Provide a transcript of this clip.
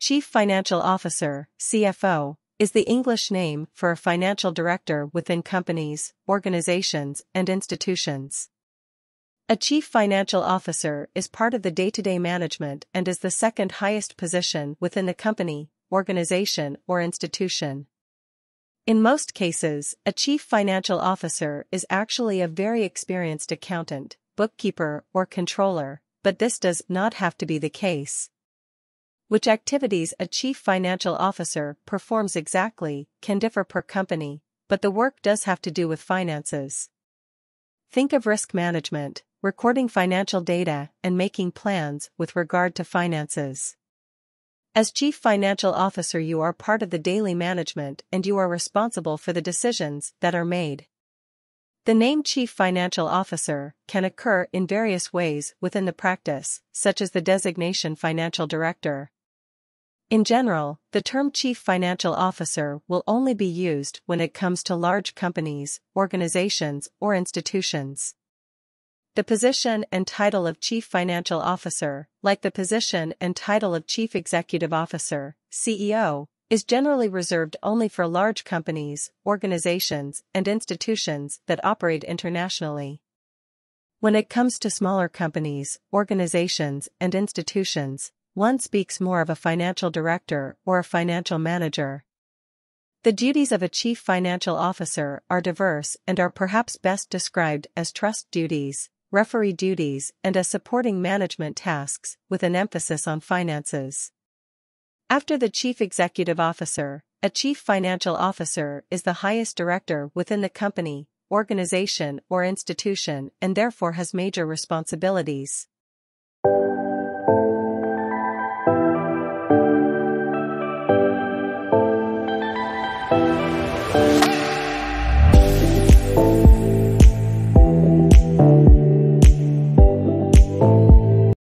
Chief Financial Officer, CFO, is the English name for a financial director within companies, organizations, and institutions. A chief financial officer is part of the day-to-day management and is the second highest position within the company, organization, or institution. In most cases, a chief financial officer is actually a very experienced accountant, bookkeeper, or controller, but this does not have to be the case. Which activities a chief financial officer performs exactly can differ per company, but the work does have to do with finances. Think of risk management, recording financial data, and making plans with regard to finances. As Chief Financial Officer, you are part of the daily management and you are responsible for the decisions that are made. The name Chief Financial Officer can occur in various ways within the practice, such as the designation Financial Director. In general, the term Chief Financial Officer will only be used when it comes to large companies, organizations, or institutions. The position and title of Chief Financial Officer, like the position and title of Chief Executive Officer, CEO, is generally reserved only for large companies, organizations, and institutions that operate internationally. When it comes to smaller companies, organizations, and institutions, one speaks more of a financial director or a financial manager. The duties of a chief financial officer are diverse and are perhaps best described as trust duties, referee duties, and as supporting management tasks, with an emphasis on finances. After the chief executive officer, a chief financial officer is the highest director within the company, organization, or institution and therefore has major responsibilities. Hey!